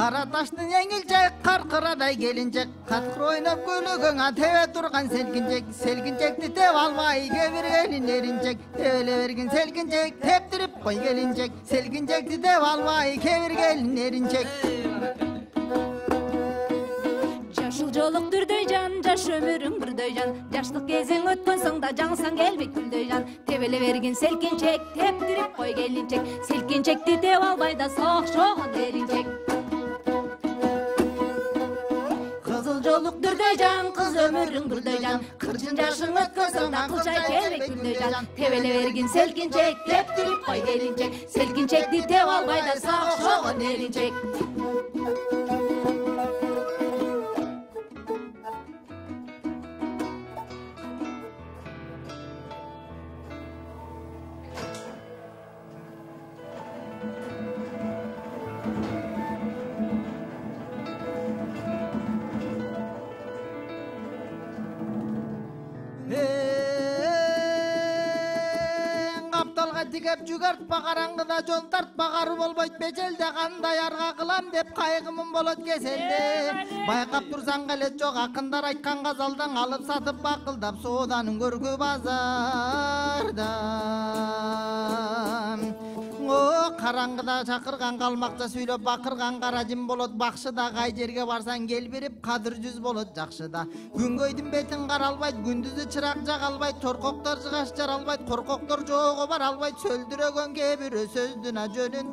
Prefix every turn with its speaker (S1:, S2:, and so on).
S1: кара таштын эңилчек каркырадай келинчек каткыр ойноп күлүгөңө тебе турган селкинчек селкинчекти теп албай кебиргелин эринчек тебеле бергин селкинчек тептирип кой келинчек селкинчекти теп албай кебиргелин эринчек
S2: жашыл жолуктурдөй жан жаш өмүрүң бирдөй жан жаштык кезиң өткөн соң да жаңсаң келбейт гүлдөй жан тебеле бергин селкинчек тептирип кой келинчек селкинчекти теп албай да сокшогон эринчек кызыл Çoluk dürdeycan, kız ömürün bürdeycan Kırcın yaşın ötközünden kılçay kelek güldeycan Tevele vergin selkin çek selkincek, teptirip bay delincek Selkincek di teval baydar sağ
S1: şoğun elincek Müzik кеп жүгіртпа қараңғыда жон тартпа қару болбойт бежелде қандай арға қылам деп қайғымын болот кеселде байқап тұрсаң қалет жоқ ақындар айтқан ғазалдан алып сатып бақылдап соданың көргі базарда о караңгыда чакырган калмакча сүйлөп бакырган кара жим болот бакшыда кай жерге барсаң кел берип кадыр жүз болот жакшыда күнгөйдүн бетин каралбайт күндүзү чырак жага албайт торкоктор жыгаш жара албайт коркоктор жоого бара албайт сөлдүрөгөн кээ бирөө сөздүн жөнүн